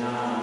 야.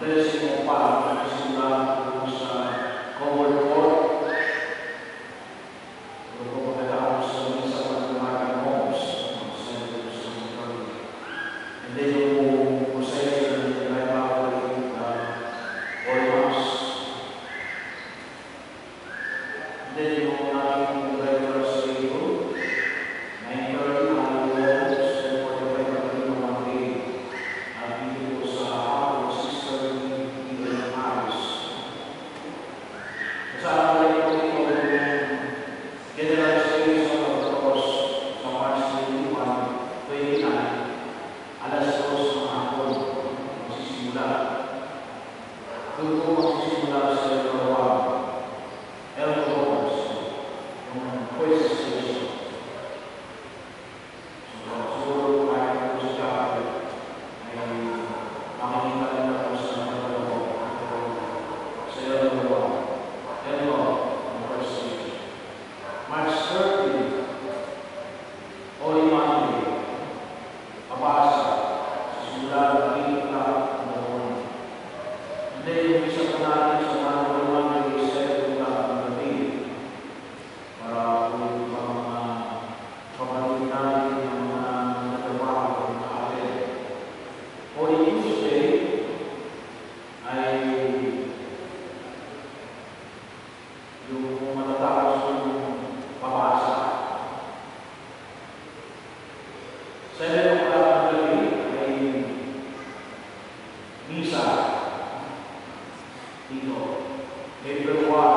This. Dito. April 1, Holy